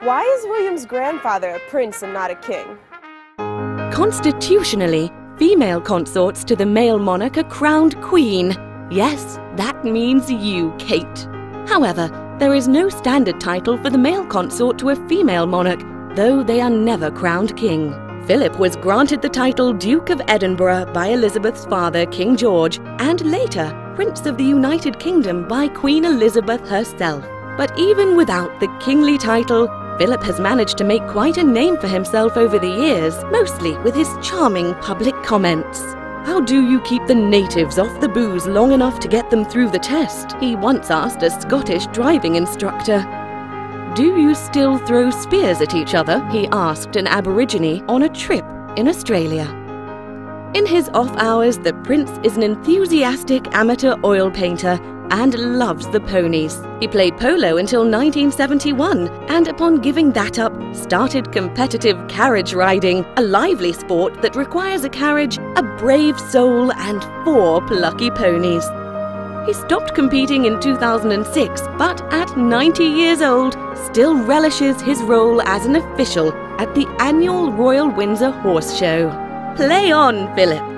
Why is William's grandfather a prince and not a king? Constitutionally, female consorts to the male monarch are crowned queen. Yes, that means you, Kate. However, there is no standard title for the male consort to a female monarch, though they are never crowned king. Philip was granted the title Duke of Edinburgh by Elizabeth's father, King George, and later Prince of the United Kingdom by Queen Elizabeth herself. But even without the kingly title, Philip has managed to make quite a name for himself over the years, mostly with his charming public comments. How do you keep the natives off the booze long enough to get them through the test? He once asked a Scottish driving instructor. Do you still throw spears at each other? He asked an Aborigine on a trip in Australia. In his off hours, the Prince is an enthusiastic amateur oil painter and loves the ponies. He played polo until 1971 and upon giving that up, started competitive carriage riding, a lively sport that requires a carriage, a brave soul and four plucky ponies. He stopped competing in 2006, but at 90 years old, still relishes his role as an official at the annual Royal Windsor Horse Show. Play on, Philip!